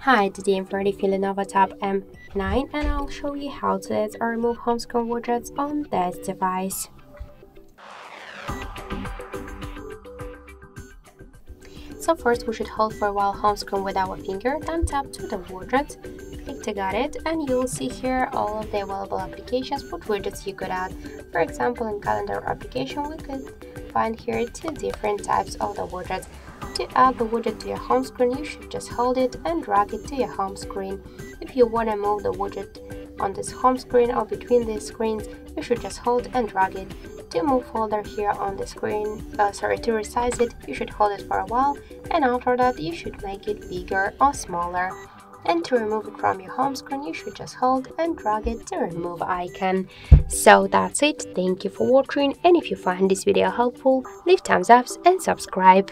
Hi, today I'm ready for Lenovo Tab M9 and I'll show you how to add or remove home screen widgets on this device. So first we should hold for a while home screen with our finger, then tap to the widget, click to get it, and you'll see here all of the available applications with widgets you could add. For example, in calendar application, we could find here two different types of the widgets. To add the widget to your home screen, you should just hold it and drag it to your home screen. If you want to move the widget on this home screen or between these screens, you should just hold and drag it. To move folder here on the screen, uh, sorry, to resize it, you should hold it for a while and after that you should make it bigger or smaller. And to remove it from your home screen, you should just hold and drag it to remove icon. So that's it, thank you for watching and if you find this video helpful, leave thumbs up and subscribe.